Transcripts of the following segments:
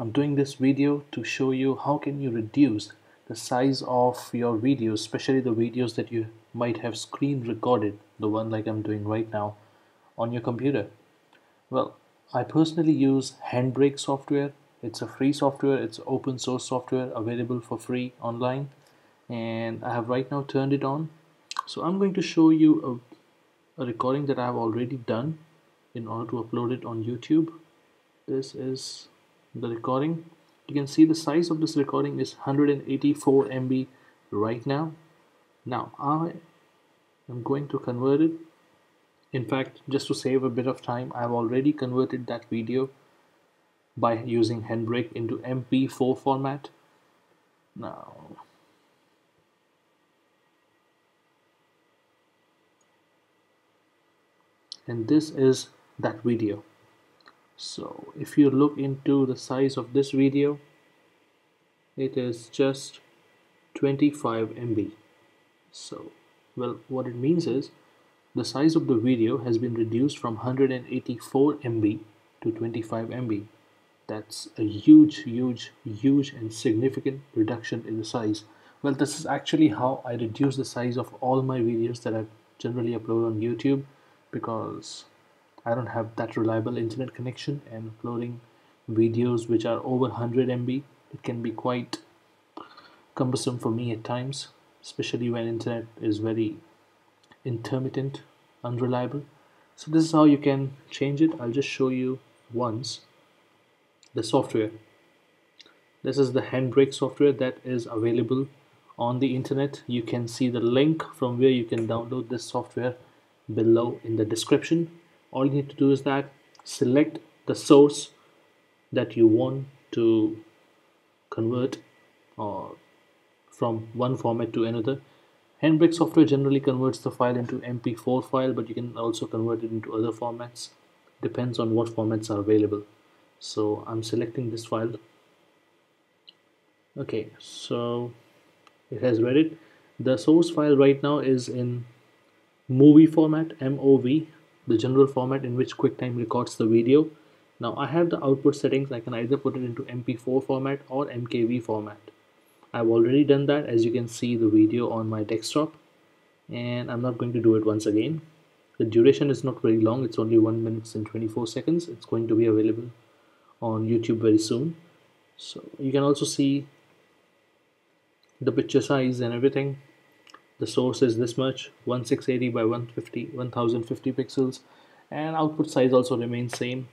I'm doing this video to show you how can you reduce the size of your videos especially the videos that you might have screen recorded the one like I'm doing right now on your computer. Well I personally use Handbrake software. It's a free software. It's open source software available for free online. And I have right now turned it on. So I'm going to show you a, a recording that I have already done in order to upload it on YouTube. This is the recording. You can see the size of this recording is 184 MB right now. Now I am going to convert it. In fact just to save a bit of time I've already converted that video by using Handbrake into MP4 format. Now and this is that video so if you look into the size of this video it is just 25 MB so well what it means is the size of the video has been reduced from 184 MB to 25 MB that's a huge huge huge and significant reduction in the size. Well this is actually how I reduce the size of all my videos that I generally upload on YouTube because I don't have that reliable internet connection and uploading videos which are over 100 MB it can be quite cumbersome for me at times especially when internet is very intermittent unreliable. So this is how you can change it. I'll just show you once the software. This is the handbrake software that is available on the internet. You can see the link from where you can download this software below in the description all you need to do is that select the source that you want to convert or from one format to another. Handbrake software generally converts the file into mp4 file but you can also convert it into other formats. Depends on what formats are available. So I'm selecting this file. Okay so it has read it. The source file right now is in movie format MOV the general format in which QuickTime records the video. Now I have the output settings. I can either put it into MP4 format or MKV format. I've already done that as you can see the video on my desktop and I'm not going to do it once again. The duration is not very long. It's only 1 minute and 24 seconds. It's going to be available on YouTube very soon. So you can also see the picture size and everything the source is this much 1680 by 150 1050 pixels and output size also remains same.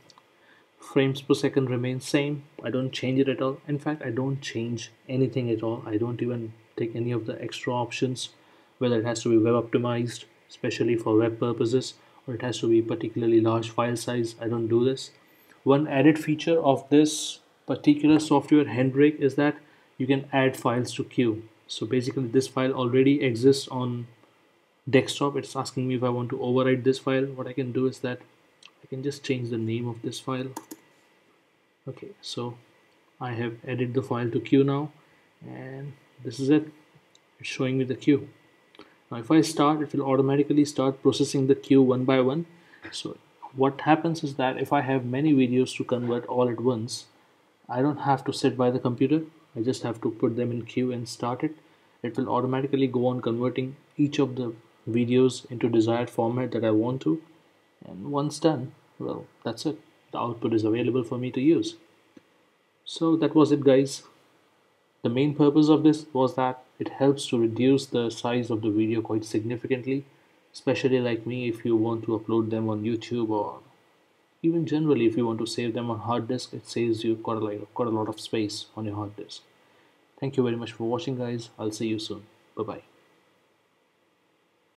Frames per second remains same. I don't change it at all. In fact I don't change anything at all. I don't even take any of the extra options whether it has to be web optimized especially for web purposes or it has to be particularly large file size. I don't do this. One added feature of this particular software handbrake is that you can add files to queue so basically this file already exists on desktop. It's asking me if I want to overwrite this file. What I can do is that I can just change the name of this file. Okay so I have added the file to queue now and this is it. It's showing me the queue. Now if I start it will automatically start processing the queue one by one. So what happens is that if I have many videos to convert all at once I don't have to sit by the computer I just have to put them in queue and start it. It will automatically go on converting each of the videos into desired format that I want to. And once done well that's it. The output is available for me to use. So that was it guys. The main purpose of this was that it helps to reduce the size of the video quite significantly especially like me if you want to upload them on YouTube or even generally if you want to save them on hard disk it saves you quite a, lot, quite a lot of space on your hard disk. Thank you very much for watching guys. I'll see you soon. Bye bye